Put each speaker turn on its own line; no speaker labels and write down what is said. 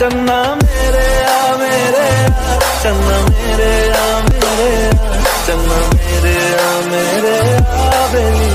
चन्ना मेरे, आ मेरे आ चन्ना मेरे, आ मेरे आ चन्ना मेरे, आ मेरे, आ बेली।